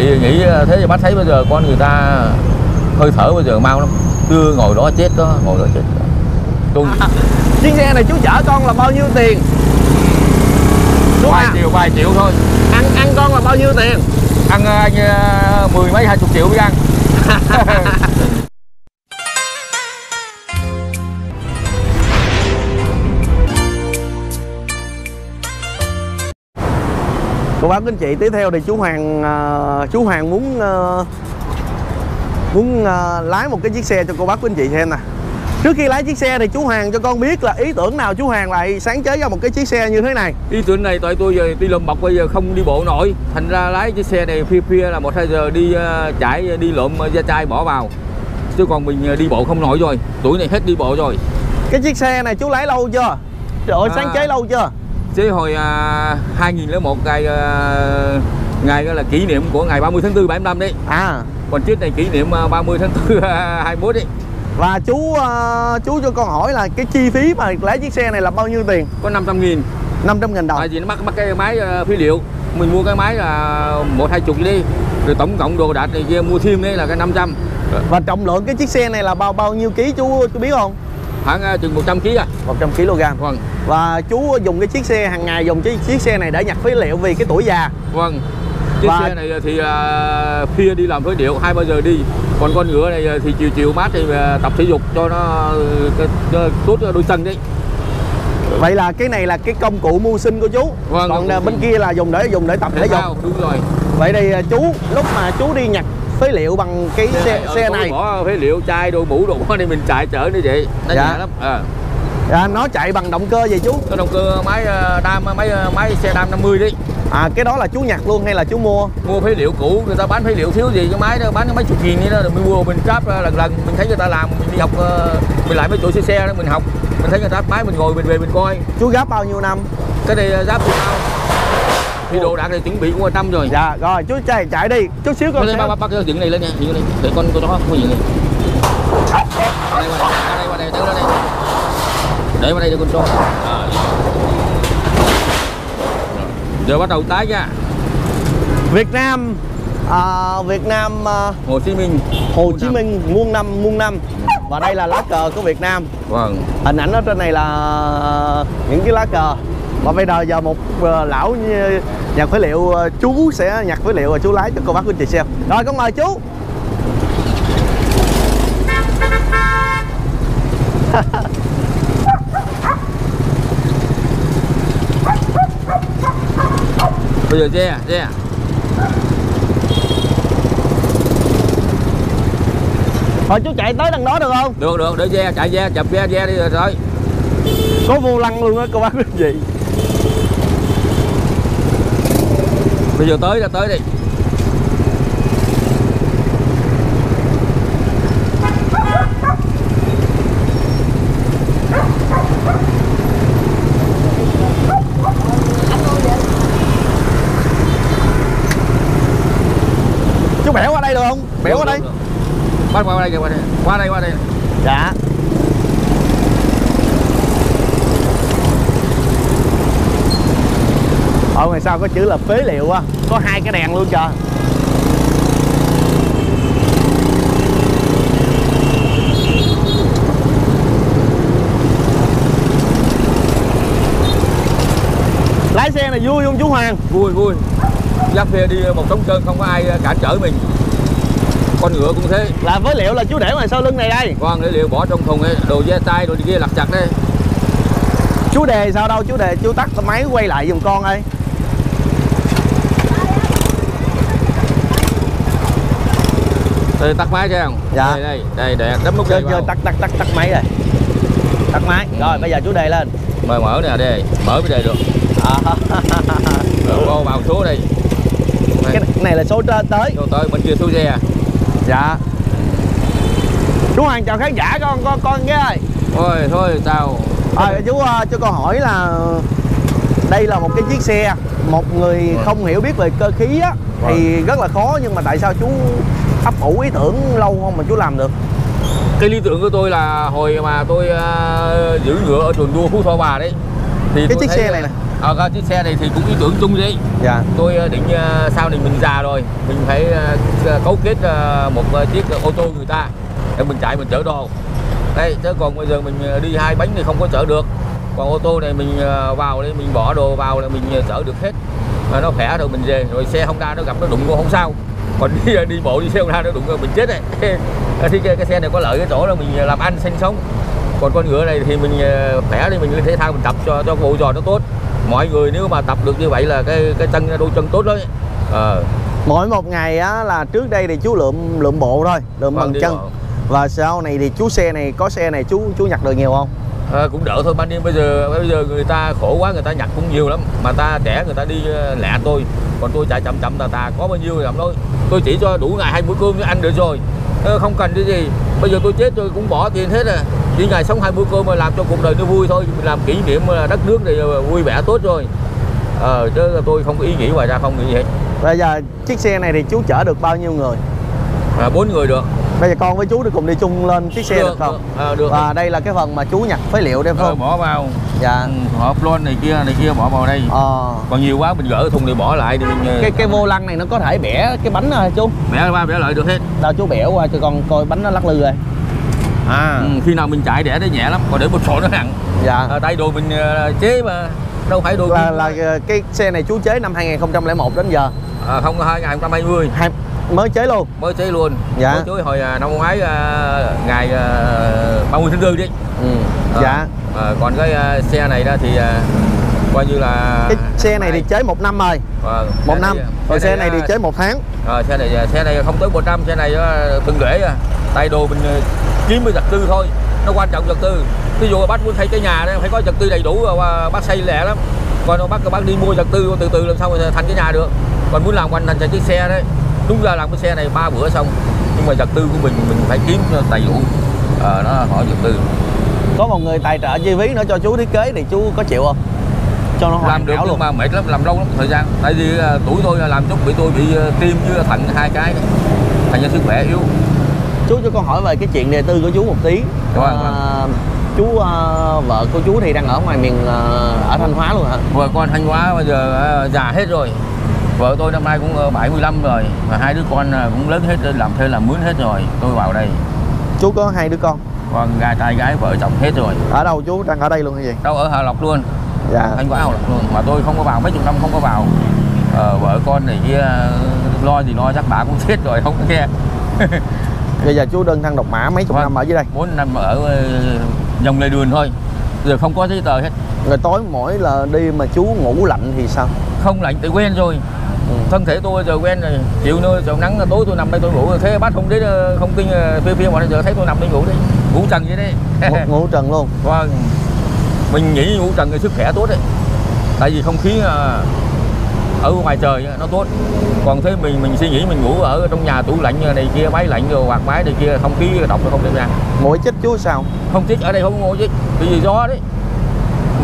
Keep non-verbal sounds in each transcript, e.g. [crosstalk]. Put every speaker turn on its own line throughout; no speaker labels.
thì nghĩ thế thì bác thấy bây giờ con người ta hơi thở bây giờ mau lắm. Đưa ngồi đó chết đó ngồi đó chết. Đó. tôi
chiếc xe này chú chở con là bao nhiêu tiền?
Vài
à,
triệu vài triệu thôi.
Ăn ăn con là bao nhiêu tiền?
Ăn ờ, anh ờ, mười mấy hai chục triệu mới ăn [laughs]
cô bác anh chị tiếp theo thì chú Hoàng ờ, chú Hoàng muốn ờ, muốn ờ, lái một cái chiếc xe cho cô bác anh chị xem nè. Trước khi lái chiếc xe thì chú Hoàng cho con biết là ý tưởng nào chú Hoàng lại sáng chế ra một cái chiếc xe như thế này.
Ý tưởng này tại tôi giờ đi lượm bọc bây giờ không đi bộ nổi. Thành ra lái chiếc xe này phia phia là một hai giờ đi ờ, chạy đi lượm da chai bỏ vào. Chứ còn mình đi bộ không nổi rồi. Tuổi này hết đi bộ rồi.
Cái chiếc xe này chú lái lâu chưa? Trời ơi
À.
sáng chế lâu chưa
chứ hồi à, 2001 ngày à, ngày đó là kỷ niệm của ngày 30 tháng 4 75 đấy.
À.
Còn trước này kỷ niệm à, 30 tháng 4 21 [laughs] đấy.
Và chú ờ, chú cho con hỏi là cái chi phí mà lái chiếc xe này là bao nhiêu tiền?
Có 500 nghìn.
500 nghìn đồng.
Tại vì nó mắc mắc cái máy à, phế liệu. Mình mua cái máy là một hai chục đi. Rồi tổng cộng đồ đạc này kia mua thêm đấy là cái 500
và trọng lượng cái chiếc xe này là bao bao nhiêu ký chú chú biết không
khoảng à, chừng 100 kg à.
100 kg
vâng.
Và chú dùng cái chiếc xe hàng ngày dùng cái chiếc xe này để nhặt phế liệu vì cái tuổi già.
Vâng. Chiếc
Và-
xe này thì phia đi làm phế liệu hai ba giờ đi. Còn con ngựa này thì chiều chiều mát thì tập thể dục cho nó tốt đôi chân đấy.
Vậy là cái này là cái công cụ mưu sinh của chú.
Vâng,
còn bên kia là dùng để dùng để tập thể dục.
đúng rồi.
Vậy thì chú lúc mà chú đi nhặt phế liệu bằng cái xe, xe
có
này.
bỏ phế liệu chai đồ mũ đồ bỏ đi mình chạy chở như vậy nó
Dạ.
nhẹ lắm. À.
à, nó chạy bằng động cơ gì chú?
Cái động cơ máy ờ, đam máy ờ, máy xe đam 50 đấy
à cái đó là chú nhặt luôn hay là chú mua?
Mua phế liệu cũ người ta bán phế liệu thiếu gì cái máy đó bán cái mấy chục nghìn vậy đó. Rồi mình mua mình ra lần lần mình thấy người ta làm mình đi học mình lại mấy chỗ xe xe đó mình học. Mình thấy người ta máy mình ngồi mình về mình coi.
Chú gấp bao nhiêu năm?
Cái này thì sao thì đồ đạc này chuẩn bị cũng năm rồi.
Dạ rồi chú chạy chạy đi. Chút xíu con sẽ
bắt bắt cái dựng này lên nha dựng này để con con đó không có dựng này đây qua đây qua đây qua đây đây đây. Để qua đây để con cho. À. giờ bắt đầu tái nha.
Việt Nam à, Việt Nam à,
Hồ Chí Minh.
Hồ Chí Minh muôn năm muôn năm. Và đây là lá cờ của Việt Nam.
Vâng.
Hình ảnh ở trên này là những cái lá cờ và bây giờ giờ một ờ, lão nhặt phế liệu ờ, chú sẽ nhặt phế liệu và chú lái cho cô bác của chị xem. Rồi con mời chú. [laughs]
Bây giờ che che
thôi chú chạy tới đằng đó được không?
Được được để che chạy che chập che che đi rồi thôi
có vô lăng luôn á cô bác của chị
bây giờ tới là tới đi.
Chú bẻo qua đây được không? Bẻo qua đây.
bắt qua đây qua đây. Qua đây qua đây.
Dạ ở ngoài sau có chữ là phế liệu á? Có hai cái đèn luôn trời lái xe này vui không chú Hoàng?
Vui vui. Giáp phê đi một trống trơn không có ai cản trở mình. Con ngựa cũng thế.
Là phế liệu là chú để ngoài sau lưng này đây.
Con để liệu bỏ trong thùng ấy đồ da tay đồ kia lặt chặt đấy.
Chú đề sao đâu? Chú đề chú tắt máy quay lại giùm con ơi
đây tắt máy thấy không?
Dạ.
đây đây đây để đấm nút
chơi chơi tắt tắt tắt tắt máy rồi. Tắt máy. Rồi bây giờ chú đề lên.
Mời mở nè đây mở mới đề được.
À,
rồi cô vào số đây
cái này- cái là số tới.
Rồi tới bên kia số xe.
Dạ. Chú Hoàng chào khán giả con con con cái ơi.
Thôi thôi tao
à, chú ờ, cho con hỏi là đây là một cái chiếc xe. Một người
Vâng.
không hiểu biết về cơ khí á thì rất là khó nhưng mà tại sao chú ấp ủ ý tưởng lâu không mà chú làm được?
Cái lý tưởng của tôi là hồi mà tôi ờ, giữ ngựa ở trường đua Phú Thọ Bà đấy thì
cái chiếc xe này nè.
Ở cái chiếc xe này thì cũng ý tưởng chung đấy.
Dạ.
Tôi ờ, định ờ, sau này mình già rồi mình phải ờ, cấu kết ờ, một ờ, chiếc ô tô người ta để mình chạy mình chở đồ. Đây chứ còn bây giờ mình đi hai bánh thì không có chở được. Còn ô tô này mình vào đây mình bỏ đồ vào là mình chở được hết. Mà nó khỏe rồi mình về rồi xe Honda nó gặp nó đụng vô không sao còn đi đi bộ đi xe Honda nó đụng mình chết đấy thì cái, cái xe này có lợi cái chỗ là mình làm ăn sinh sống. Còn con ngựa này thì mình ờ, khỏe thì mình lên thể thao mình tập cho cho bộ giò nó tốt. Mọi người nếu mà tập được như vậy là cái cái chân đôi chân tốt đấy ờ.
Mỗi một ngày á là trước đây thì chú lượm lượm bộ thôi lượm
Vâng,
bằng
đi
chân.
bộ.
và sau này thì chú xe này có xe này chú chú nhặt được nhiều không
Ờ, cũng đỡ thôi ban đêm bây giờ bây giờ người ta khổ quá người ta nhặt cũng nhiều lắm. Mà ta trẻ người ta đi ờ, lẹ tôi. Còn tôi chạy chậm chậm tà tà có bao nhiêu làm thôi. Tôi chỉ cho đủ ngày hai bữa cơm cho ăn được rồi. Ờ, không cần cái gì. Bây giờ tôi chết tôi cũng bỏ tiền hết à. Chỉ ngày sống hai bữa cơm mà làm cho cuộc đời nó vui thôi. Làm kỷ niệm đất nước ờ, vui vẻ tốt rồi. Ờ chứ tôi không có ý nghĩ ngoài ra không nghĩ gì hết
bây giờ chiếc xe này thì chú chở được bao nhiêu người?
À, bốn người được
bây giờ con với chú thì cùng đi chung lên chiếc xe được, không?
được, ờ, được
và đây là cái phần mà chú nhặt phế liệu đây phải
Ờ,
không?
bỏ vào.
Dạ.
Ừ, họ plon này kia này kia bỏ vào đây.
Ờ.
Còn nhiều quá mình gỡ thùng thì bỏ lại thì mình ờ,
cái cái vô lăng này nó có thể bẻ cái bánh hả chú?
Bẻ qua bẻ lại được hết.
Đâu chú bẻ qua cho con coi bánh nó lắc lư rồi. À.
Ừ, khi nào mình chạy đẻ nó nhẹ lắm còn để một sổ nó nặng.
Dạ.
À, tay đồ mình chế mà đâu phải đồ
là là cái xe này chú chế năm 2001 đến giờ.
À, không hai nghìn hai mươi.
Hai mới chế luôn?
Mới chế luôn.
Dạ.
mới chế hồi à, năm ngoái à, ngày à, 30 tháng 4 đi
ừ.
À,
dạ.
À, còn cái à, xe này đó thì à, coi như là
cái xe này thì chế một năm rồi.
Vâng,
một năm.
này-
còn xe này thì
à,
chế một tháng.
Ờ, xe này xe này không tới 100 xe này từng rễ à. tay đồ mình ờ, kiếm với vật tư thôi. Nó quan trọng vật tư. Ví dụ bác muốn xây cái nhà đó phải có vật tư đầy đủ rồi ờ, bác xây lẹ lắm. Còn bác bác đi mua vật tư từ từ làm sao thành cái nhà được. Còn muốn làm hoàn thành chiếc xe đấy đúng ra làm cái xe này ba bữa xong nhưng mà vật tư của mình mình phải kiếm đầy đủ. Ờ, nó hỏi vật tư.
Có một người tài trợ chi phí nữa cho chú thiết kế thì chú có chịu không? Cho nó
làm được nhưng
luôn.
mà mệt lắm làm lâu lắm thời gian. Tại vì ờ, tuổi tôi là làm chút bị tôi bị ờ, tim với thận hai cái. Thành ra sức khỏe yếu.
Chú cho con hỏi về cái chuyện đề tư của chú một tí.
Vâng,
À, chú à, vợ của chú thì đang ở ngoài miền à, ở thanh hóa luôn hả?
Vợ con thanh hóa bây giờ ờ, già hết rồi vợ tôi năm nay cũng ờ, 75 rồi và hai đứa con ờ, cũng lớn hết làm thuê làm mướn hết rồi. Tôi vào đây.
Chú có hai đứa con?
Còn gà trai gái vợ chồng hết rồi.
Ở đâu chú? Đang ở đây luôn hay gì?
Đâu ở Hà Lộc luôn.
Dạ.
Thanh hóa Hà Lộc luôn mà tôi không có vào mấy chục năm không có vào. Ờ, vợ con này kia ờ, lo gì lo chắc bà cũng [laughs] chết rồi không có nghe. [laughs]
Bây giờ chú đơn thân độc mã mấy chục
Vâng.
năm ở dưới đây?
Bốn năm ở ờ, dòng lề đường thôi. Giờ không có giấy tờ hết.
Rồi tối mỗi là đi mà chú ngủ lạnh thì sao?
Không lạnh tự quen rồi. Thân thể tôi giờ quen rồi chịu nữa chiều nắng tối tôi nằm đây tôi ngủ thế bác không đến ờ, không tin ờ, phê phê mà giờ thấy tôi nằm đây ngủ đi. Ngủ trần vậy đấy.
Ngủ, ngủ trần luôn. [laughs]
Vâng. Mình nghĩ ngủ trần thì sức khỏe tốt đấy. Tại vì không khí ờ, ở ngoài trời nó tốt. Còn thế mình mình suy nghĩ mình ngủ ở trong nhà tủ lạnh này kia máy lạnh rồi quạt máy này kia không khí độc nó không được ra.
Mũi chích chú sao?
Không chích ở đây không ngồi chích vì gió đấy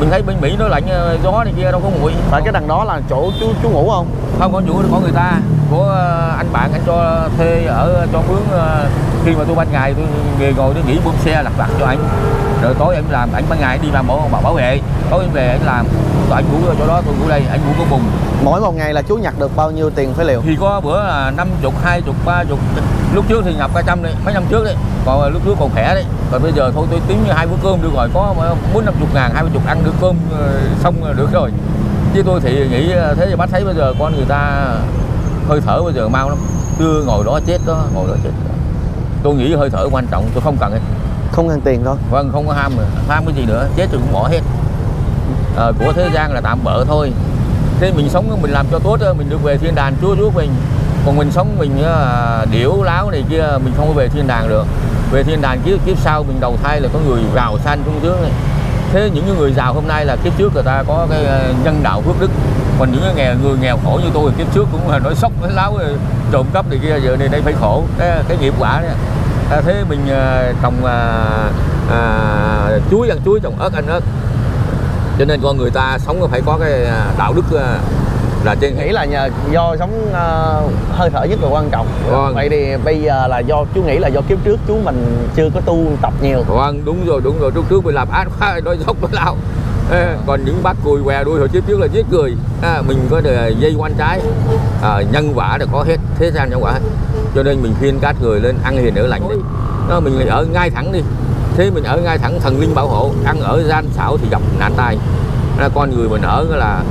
mình thấy bên mỹ nó lạnh ờ, gió này kia đâu có nguội.
Tại cái đằng đó là chỗ chú chú ngủ không?
Không có chủ có người ta. Của ờ, anh bạn anh cho thuê ở cho mướn ờ, khi mà tôi ban ngày tôi về ngồi tôi nghỉ bơm xe lặt vặt cho anh. Rồi tối em làm anh ban ngày đi làm bảo bảo, vệ. Tối em về anh làm tôi anh ngủ chỗ đó tôi ngủ đây anh ngủ có bùng.
Mỗi một ngày là chú nhặt được bao nhiêu tiền phế liệu?
Thì có bữa là năm chục hai chục ba chục lúc trước thì nhập cả trăm đấy mấy năm trước đấy. Còn lúc trước còn khỏe đấy. Còn bây giờ thôi tôi tính như hai bữa cơm được rồi có bốn năm chục ngàn hai mươi chục ăn được cơm ờ, xong được rồi. Chứ tôi thì nghĩ ờ, thế thì bác thấy bây giờ con người ta hơi thở bây giờ mau lắm. Đưa ngồi đó chết đó ngồi đó chết. Đó. tôi nghĩ hơi thở quan trọng tôi không cần hết
không cần tiền thôi.
Vâng không có ham nữa ham cái gì nữa. Chết rồi cũng bỏ hết. Ờ, của thế gian là tạm bỡ thôi. Thế mình sống mình làm cho tốt mình được về thiên đàng chúa giúp mình còn mình sống mình à, điểu láo này kia mình không có về thiên đàng được. Về thiên đàng kiếp kiếp sau mình đầu thai là có người giàu sanh trung tướng này. Thế những người giàu hôm nay là kiếp trước người ta có cái à, nhân đạo phước đức. Còn những nghèo người nghèo khổ như tôi kiếp trước cũng là nói sốc nói láo rồi trộm cắp này kia giờ này đây phải khổ. Cái, cái nghiệp quả đấy. À, thế mình à, trồng à, à, chuối ăn chuối trồng ớt ăn ớt. Cho nên con người ta sống phải có cái đạo đức là trên
nghĩ là nhờ do sống ờ, hơi thở nhất là quan trọng.
Vâng.
vậy thì bây giờ là do chú nghĩ là do kiếp trước chú mình chưa có tu tập nhiều.
Vâng đúng rồi đúng rồi. Lúc trước mình làm ác quá [laughs] nói dốc nó lao. Ê, còn những bác cùi què đuôi hồi trước trước là giết người. À, mình có thể dây quan trái. À, nhân quả là có hết thế gian nhân quả hết. Cho nên mình khuyên các người lên ăn hiền ở lành đi. Đó, mình lại ở ngay thẳng đi. Thế mình ở ngay thẳng thần linh bảo hộ ăn ở gian xảo thì gặp nạn tai. Con người mình ở là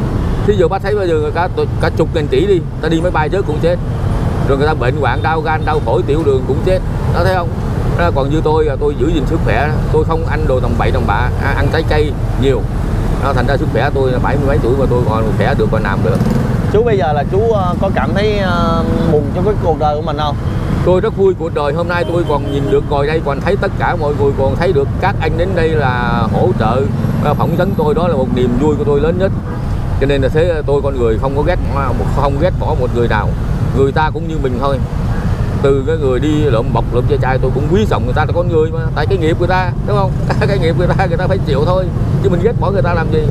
thí dụ bác thấy bây giờ cả cả chục nghìn tỷ đi ta đi máy bay trước cũng chết. Rồi người ta bệnh hoạn đau gan đau phổi tiểu đường cũng chết. Đó thấy không? Đó, còn như tôi là tôi giữ gìn sức khỏe tôi không ăn đồ tầm bậy tầm bạ à, ăn trái cây nhiều. Đó, thành ra sức khỏe tôi là bảy mươi mấy tuổi mà tôi còn khỏe được và làm được.
Chú bây giờ là chú ờ, có cảm thấy ờ, mừng cho cái cuộc đời của mình không?
Tôi rất vui cuộc đời. Hôm nay tôi còn nhìn được ngồi đây còn thấy tất cả mọi người còn thấy được các anh đến đây là hỗ trợ à, phỏng vấn tôi. Đó là một niềm vui của tôi lớn nhất cho nên là thế tôi con người không có ghét không ghét bỏ một người nào. Người ta cũng như mình thôi. Từ cái người đi lượm bọc, lượm chai chai tôi cũng quý trọng người ta là con người mà. Tại cái nghiệp người ta, đúng không? [laughs] Cái nghiệp người ta người ta phải chịu thôi. Chứ mình ghét bỏ người ta làm gì?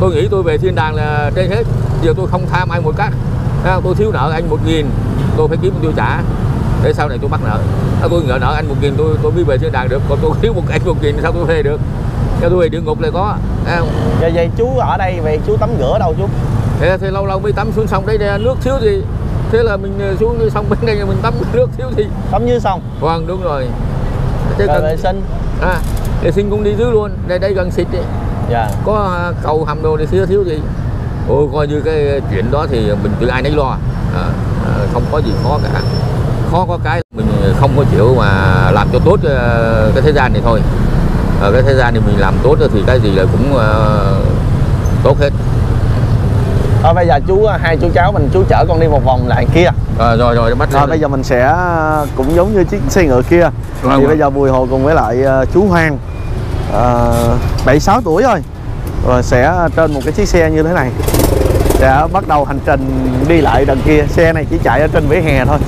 Tôi nghĩ tôi về thiên đàng là trên hết. Giờ tôi không tham ai một cách tôi thiếu nợ anh một nghìn, tôi phải kiếm tiêu trả. Để sau này tôi bắt nợ. Tôi nợ nợ anh một nghìn, tôi tôi mới về thiên đàng được. Còn tôi [laughs] thiếu một anh một nghìn sao tôi về được? Cho tôi về địa ngục này có
không? Vậy, vậy chú ở đây vậy chú tắm rửa đâu chú?
Thế, thì lâu lâu mới tắm xuống sông đây nước thiếu gì thế là mình ờ, xuống sông bên đây mình tắm [laughs] nước thiếu gì
tắm như sông?
Vâng đúng rồi.
Thế cần vệ sinh?
À vệ sinh cũng đi dưới luôn đây đây gần xịt đi.
Dạ.
Có à, cầu hầm đồ thì thiếu thiếu gì. Ôi coi như cái chuyện đó thì mình tự ai nấy lo. À, à, không có gì khó cả. Khó có cái mình không có chịu mà làm cho tốt ờ, cái thế gian này thôi ở cái thế gian này mình làm tốt thì cái gì là cũng uh, tốt hết.
Thôi bây giờ chú hai chú cháu mình chú chở con đi một vòng lại kia.
À, rồi rồi bắt
rồi bây giờ mình sẽ cũng giống như chiếc xe ngựa kia. Vâng, thì vâng. bây giờ bùi hồ cùng với lại uh, chú hoàng bảy uh, sáu tuổi thôi. Và sẽ trên một cái chiếc xe như thế này. Sẽ bắt đầu hành trình đi lại đằng kia. Xe này chỉ chạy ở trên vỉa hè thôi.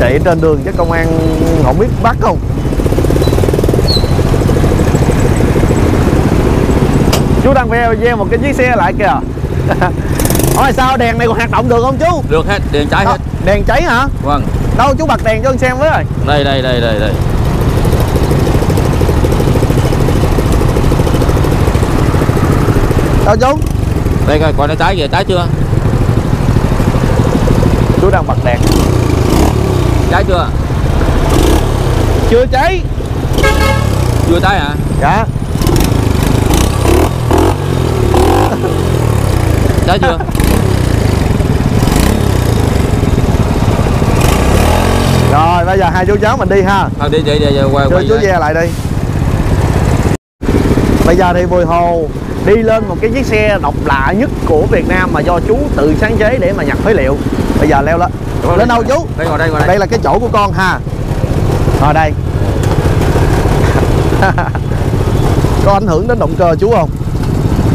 Chạy trên đường chứ công an không biết bắt không chú đang veo gieo một cái chiếc xe lại kìa [laughs] Ôi sao đèn này còn hoạt động được không chú?
Được hết, đèn cháy hết
Đèn cháy hả?
Vâng
Đâu chú bật đèn cho anh xem với rồi
Đây đây đây đây đây
Đâu chú?
Đây coi, coi nó cháy kìa, cháy chưa?
Chú đang bật đèn
Cháy chưa?
Chưa cháy
Chưa cháy hả?
Dạ
Cháy chưa?
Rồi bây giờ hai chú cháu mình đi ha.
À, đi, đi, đi quay,
quay chú ve lại đi. Bây giờ thì Bùi Hồ đi lên một cái chiếc xe độc lạ nhất của Việt Nam mà do chú tự sáng chế để mà nhặt phế liệu. Bây giờ leo lên. Lên đây, đâu chú?
Đây ngồi đây, ngồi đây.
Đây là cái chỗ của con ha. Ngồi đây. [laughs] Có ảnh hưởng đến động cơ chú không?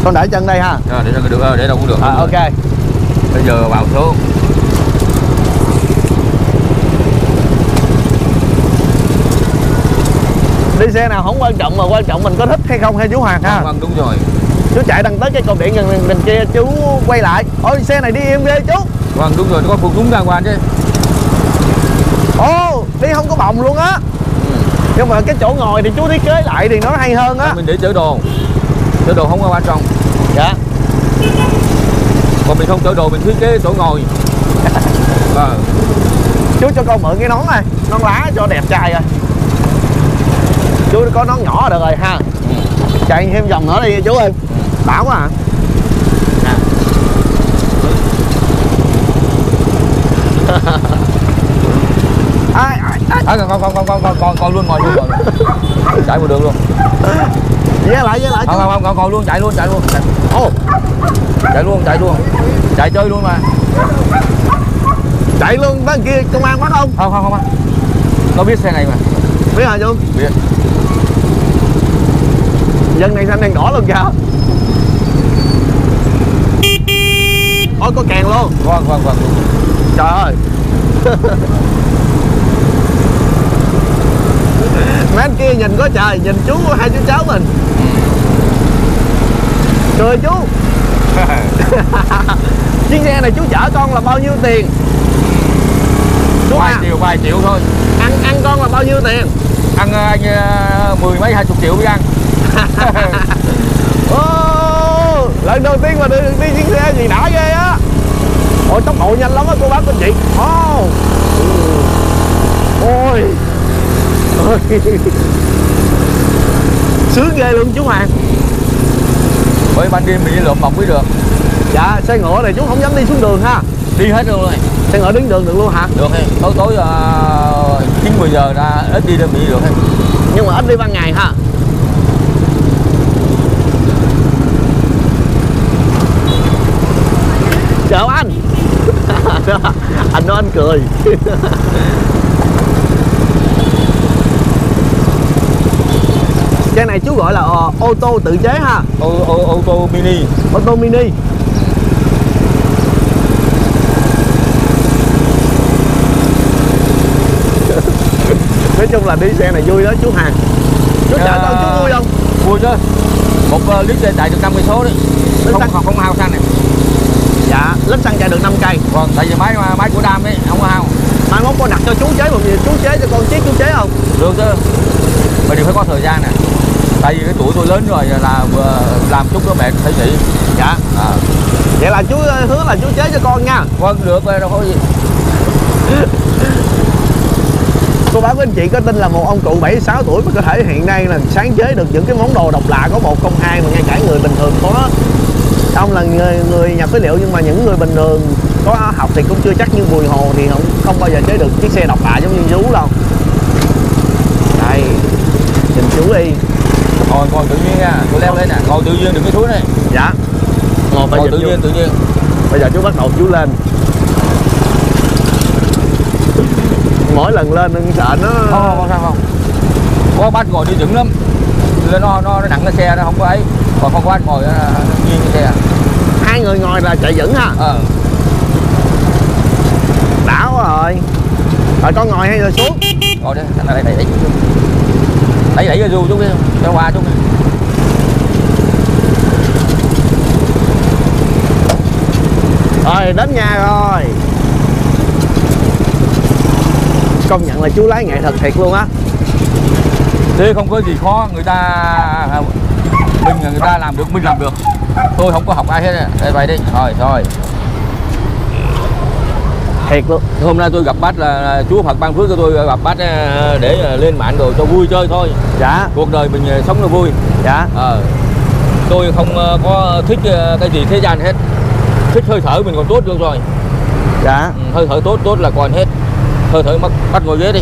Con để chân đây ha.
À, để được, để đâu cũng được.
À, Ok.
Bây giờ vào số
đi xe nào không quan trọng mà quan trọng mình có thích hay không hay chú Hoàng ha.
Vâng đúng rồi.
Chú chạy đằng tới cái cột điện gần gần kia chú quay lại. Ôi xe này đi im ghê chú.
Vâng đúng rồi nó có phụ đúng đàng hoàng chứ.
Ồ đi không có bồng luôn á. Ừ. nhưng mà cái chỗ ngồi thì chú thiết kế lại thì nó hay hơn á.
Mình để chở đồ chở đồ không có quan trọng
dạ.
Còn mình không chở đồ mình thiết kế chỗ ngồi.
À. [laughs] chú cho con mượn cái nón này nón lá cho đẹp trai rồi. Chú có nón nhỏ được rồi ha. Ừ. chạy thêm vòng nữa đi chú ơi. Bảo quá à. [laughs] Ai ai
ai. Con con con con con con con luôn ngồi luôn rồi chạy một đường luôn [laughs]
về lại về lại
không không không con luôn chạy luôn chạy luôn. Ô chạy luôn chạy luôn. Chạy chơi luôn mà.
Chạy luôn bên kia công an bắt không
không không không. Nó biết xe này mà.
Biết hả chú
biết.
Dân này xanh đèn đỏ luôn kìa. Ôi có kèn luôn.
Vâng vâng vâng
trời ơi. [laughs] Mấy anh kia nhìn có trời nhìn chú hai chú cháu mình cười chú. [laughs] Chiếc xe này chú chở con là bao nhiêu tiền?
Chú vài triệu vài triệu thôi.
Ăn ăn con là bao nhiêu tiền?
Ăn anh uh, mười mấy hai chục triệu mới ăn. [laughs]
Oh, lần đầu tiên mà đi, đi chiếc xe gì đã ghê á. Ôi tốc độ nhanh lắm á cô bác anh chị. Oh. ôi. Ôi. [laughs] sướng ghê luôn chú Hoàng
với ban đêm mình đi lượm mọc mới được.
Dạ xe ngựa này chú không dám đi xuống đường ha.
Đi hết luôn rồi.
Xe ngựa đứng đường được luôn hả?
Được hay tối tối chín mười giờ ra ít đi mình đi được hay
nhưng mà ít đi ban ngày ha. Chào anh. [laughs] Anh nói anh cười [laughs] này chú gọi là ờ, ô tô tự chế ha.
Ô, ô, ô tô mini.
Ô tô mini. [laughs] Nói chung là đi xe này vui đó chú Hàng chú chở con chú vui không?
Vui chứ. Một uh, lít xe chạy được 50 số đấy không,
xăng.
không, không hao xăng này.
Dạ lít xăng chạy được 5 cây.
Còn tại vì máy máy của đam ấy không có hao.
Mai mốt con đặt cho chú chế một gì? Chú chế cho con chiếc chú chế không?
Được chứ. Mình phải có thời gian nè tại vì cái tuổi tôi lớn rồi là vừa làm chút nó mệt phải nghỉ.
Dạ.
À.
vậy là chú ờ, hứa là chú chế cho con nha.
Vâng được rồi đâu có gì. [laughs]
Cô bác với anh chị có tin là một ông cụ 76 tuổi mà có thể hiện nay là sáng chế được những cái món đồ độc lạ có một không hai mà ngay cả người bình thường có. Ông là người, người nhập phế liệu nhưng mà những người bình thường có học thì cũng chưa chắc như Bùi Hồ thì không không bao giờ chế được chiếc xe độc lạ giống như chú đâu. Đây nhìn chú đi
ngồi ngồi tự nhiên nha. Tôi leo lên nè. Ngồi tự nhiên đừng có xuống này
dạ. Ngồi
ngồi tự nhiên tự nhiên.
Bây giờ chú bắt đầu chú lên. Mỗi lần lên anh sợ nó
không không không sao không. Có bác ngồi đi vững lắm. Nên nó nó nó nặng cái xe nó không có ấy. Còn không có anh ngồi nghiêng cái xe.
Hai người ngồi là chạy vững ha
ờ.
Đã quá rồi. Rồi con ngồi hay là xuống?
Ngồi đây thằng này đẩy đẩy đẩy đẩy du chút đi cho qua chút đi.
rồi đến nhà rồi công nhận là chú lái nghệ thuật thiệt luôn á
thế không có gì khó người ta mình người ta làm được mình làm được tôi không có học ai hết á. đây vậy đi rồi rồi
thiệt luôn.
Hôm nay tôi gặp bác là, là chúa Phật ban phước cho tôi gặp bác ờ, để ờ, lên mạng đồ cho vui chơi thôi.
Dạ.
Cuộc đời mình ờ, sống nó vui.
Dạ.
Ờ. tôi không có thích cái gì thế gian hết. Thích hơi thở mình còn tốt được rồi.
Dạ.
Ừ, hơi thở tốt tốt là còn hết. Hơi thở mất bắt ngồi ghế đi.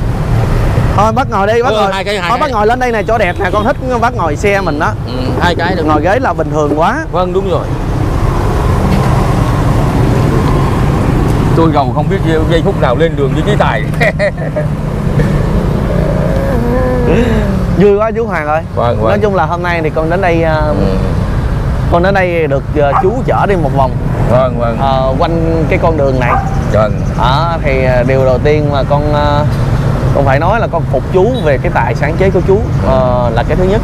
Thôi bác ngồi đi bác
Ừ,
ngồi.
hai cái, hai
thôi bác ngồi lên đây này chỗ đẹp nè con thích bác ngồi xe mình đó.
Ừ, hai cái được.
Ngồi ghế là bình thường quá.
Vâng đúng rồi tôi gầu không biết giây, phút nào lên đường với chế tài
vui quá chú Hoàng ơi.
Vâng
nói
vâng
chung là hôm nay thì con đến đây ờ,
Ừ,
con đến đây được ờ, chú chở đi một vòng.
Vâng vâng.
Ờ, quanh cái con đường này.
Vâng.
Đó thì điều đầu tiên mà con con phải nói là con phục chú về cái tài sáng chế của chú ờ, là cái thứ nhất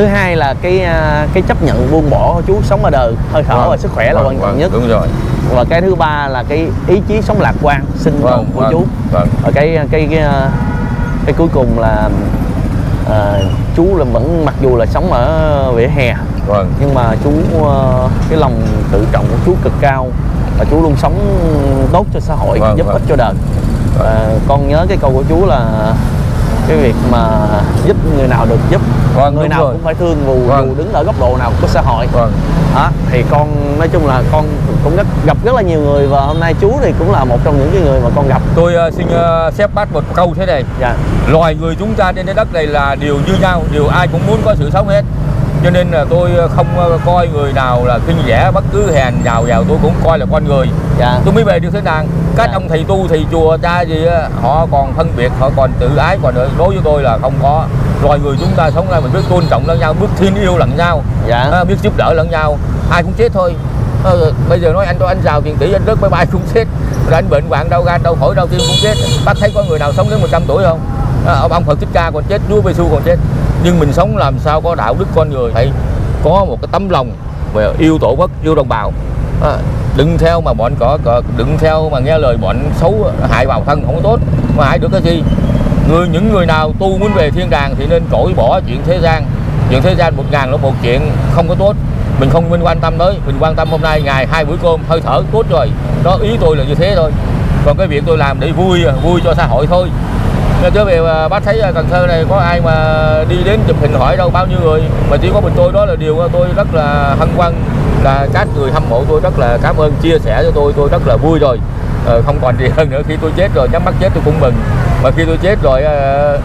thứ hai là cái ờ, cái chấp nhận buông bỏ của chú sống ở đời hơi thở và sức khỏe là
Vâng,
quan trọng
vâng,
nhất.
đúng rồi.
Và cái thứ ba là cái ý chí sống lạc quan sinh tồn
vâng
của
vâng
chú.
vâng.
Và cái cái cái, ờ, cái cuối cùng là ờ, chú là vẫn mặc dù là sống ở vỉa hè
vâng.
nhưng mà chú cái lòng tự trọng của chú cực cao và chú luôn sống tốt cho xã hội
Vâng,
giúp
vâng.
ích cho đời. Ờ, con nhớ cái câu của chú là cái việc mà giúp người nào được giúp
Vâng,
người nào
rồi.
cũng phải thương dù,
Vâng.
dù đứng ở góc độ nào của xã hội.
Vâng.
Đó thì con nói chung là con cũng rất, gặp rất là nhiều người và hôm nay chú thì cũng là một trong những cái người mà con gặp.
Tôi ờ, xin uh, xếp bắt một câu thế này.
Dạ.
Loài người chúng ta trên trái đất này là đều như nhau đều ai cũng muốn có sự sống hết cho nên là tôi không ờ, coi người nào là kinh rẻ bất cứ hèn nhào vào tôi cũng coi là con người.
Dạ.
Tôi mới về được thế nào các
Dạ.
ông thầy tu thầy chùa cha gì họ còn phân biệt họ còn tự ái còn đối với tôi là không có. Loài người chúng ta sống ra mình biết tôn trọng lẫn nhau biết thiên yêu lẫn nhau
dạ.
à, biết giúp đỡ lẫn nhau. Ai cũng chết thôi. Ờ, bây giờ nói anh cho anh giàu tiền tỷ anh rớt bye bye cũng chết. Rồi anh bệnh hoạn đau gan đau phổi đau tim cũng chết. Bác thấy có người nào sống đến 100 tuổi không à, ông ông Phật thích ca còn chết Chúa Giêsu còn chết. Nhưng mình sống làm sao có đạo đức con người phải có một cái tấm lòng về yêu tổ quốc yêu đồng bào. À, đừng theo mà bọn cỏ, cỏ đừng theo mà nghe lời bọn xấu hại vào thân không có tốt. Mà hại được cái gì? Người những người nào tu muốn về thiên đàng thì nên cởi bỏ chuyện thế gian. Chuyện thế gian một ngàn là một chuyện không có tốt. Mình không nên quan tâm tới. Mình quan tâm hôm nay ngày hai bữa cơm hơi thở tốt rồi. Đó ý tôi là như thế thôi. Còn cái việc tôi làm để vui vui cho xã hội thôi. Nên chứ mà bác thấy Cần Thơ này có ai mà đi đến chụp hình hỏi đâu? Bao nhiêu người? Mà chỉ có mình tôi đó là điều tôi rất là hân hoan là các người hâm mộ tôi rất là cảm ơn chia sẻ cho tôi tôi rất là vui rồi. Ờ, không còn gì [laughs] hơn nữa khi tôi chết rồi nhắm mắt chết tôi cũng mừng. Mà khi tôi chết rồi ờ,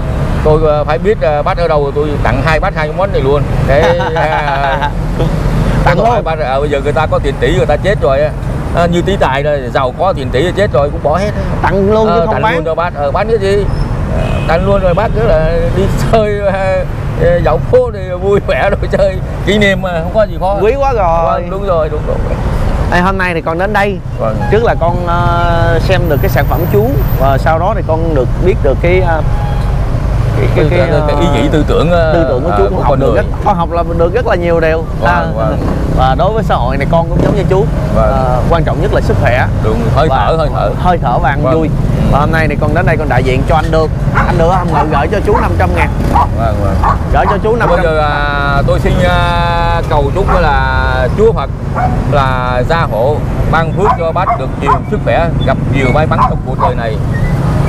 tôi phải biết bác ở đâu tôi tặng hai bác hai món này luôn. Để à, [laughs]
Tặng luôn.
bác à, bây giờ người ta có tiền tỷ người ta chết rồi à, như tí tài rồi giàu có tiền tỷ chết rồi cũng bỏ hết.
Tặng luôn chứ
Ờ,
không
tặng
bán.
luôn cho bác. Ờ, bán cái gì Ờ, tặng luôn rồi bác cứ là đi chơi ờ, ờ, dạo phố thì vui vẻ rồi chơi. Kỷ niệm mà không có gì khó.
Quý quá rồi.
Vâng, đúng rồi đúng rồi.
Ê, hôm nay thì con đến đây.
Vâng.
Trước là con ờ, xem được cái sản phẩm chú và sau đó thì con được biết được cái ờ, cái,
cái, cái, cái ý nghĩ tư tưởng
tư tưởng của chú
ờ,
cũng
của
học
con
được rất con học là được rất là nhiều điều.
Vâng, vâng.
Và đối với xã hội này con cũng giống như chú.
Vâng.
Ờ, quan trọng nhất là sức khỏe.
Đúng hơi
và
thở hơi thở.
hơi thở và ăn
Vâng.
vui.
Ừ.
và hôm nay thì con đến đây con đại diện cho anh được. Anh được không ngự gửi cho chú 500 ngàn.
Vâng vâng.
Gửi cho chú 500
bây giờ à, tôi xin à, cầu chúc là Chúa Phật là gia hộ ban phước cho bác được nhiều sức khỏe gặp nhiều may mắn trong cuộc đời này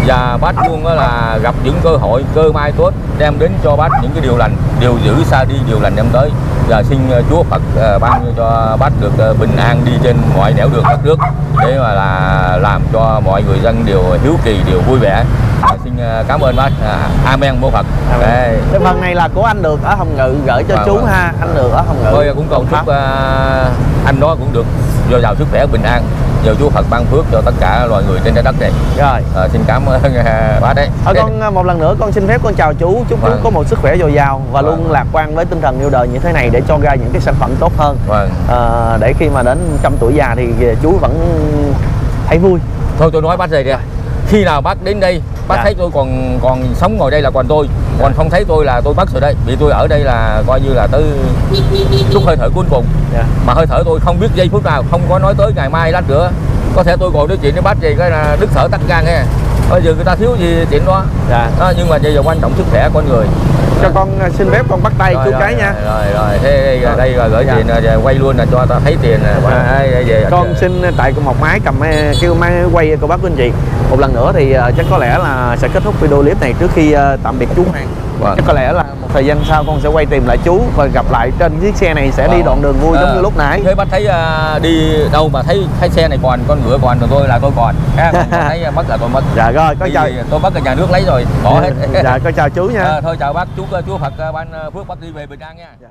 và bác luôn là gặp những cơ hội, cơ may tốt, đem đến cho bác những cái điều lành, điều giữ xa đi, điều lành đem tới. Và xin ờ, Chúa Phật ờ, ban cho bác được ờ, bình an đi trên mọi nẻo đường đất nước, để mà là làm cho mọi người dân đều hiếu kỳ, đều vui vẻ. À, xin à, cảm ơn bác. À, Amen mô Phật.
Amen.
Đây.
cái phần này là của anh được ở Hồng Ngự gửi cho
Vâng,
chú
vâng.
ha. Anh được ở Hồng Ngự.
Tôi cũng cầu chúc à, anh đó cũng được. Dồi dào sức khỏe bình an. Nhờ Chúa Phật ban phước cho tất cả loài người trên trái đất này
rồi.
À, xin cảm ơn à, bác đấy.
Thôi con à, một lần nữa con xin phép con chào chú. Chúc chú
Vâng.
có một sức khỏe dồi dào và
Vâng.
luôn lạc quan với tinh thần yêu đời như thế này để cho ra những cái sản phẩm tốt hơn.
Vâng.
À, để khi mà đến trăm tuổi già thì chú vẫn thấy vui.
Thôi tôi nói bác đây đi khi nào bác đến đây bác
Dạ.
thấy tôi còn còn sống ngồi đây là còn tôi. Còn không thấy tôi là tôi mất rồi đây vì tôi ở đây là coi như là tới lúc hơi thở cuối cùng.
Dạ.
mà hơi thở tôi không biết giây phút nào không có nói tới ngày mai lát nữa. Có thể tôi ngồi nói chuyện với bác gì cái là đứt thở tắt gan nghe. Bây giờ người ta thiếu gì chuyện đó.
Dạ.
đó, nhưng mà bây giờ quan trọng sức khỏe con người
cho con à, xin phép con bắt tay
Rồi,
chú
rồi,
cái
rồi,
nha.
rồi rồi. Thế đây,
Rồi.
đây là gửi
Dạ.
tiền rồi, quay luôn là cho ta thấy tiền nè
Dạ.
Đây, về
con xin tại một máy cầm ờ, kêu máy quay cô bác quý anh chị. Một lần nữa thì ờ, chắc có lẽ là sẽ kết thúc video clip này trước khi tạm biệt chú Hoàng.
Vâng.
chắc có lẽ là một thời gian sau con sẽ quay tìm lại chú và gặp lại trên chiếc xe này sẽ đi
Vâng.
đoạn đường vui giống
Ờ,
như lúc nãy.
thế bác thấy à, đi đâu mà thấy thấy xe này còn con ngựa còn rồi tôi là tôi còn. [laughs] Thấy mất là tôi mất.
Dạ rồi
Vì
chào.
tôi mất ở nhà nước lấy rồi bỏ hết.
dạ con chào chú nha.
Ờ, thôi chào bác chú chú ờ, Phật ờ, ban ờ, phước bác đi về bình an nha
Dạ.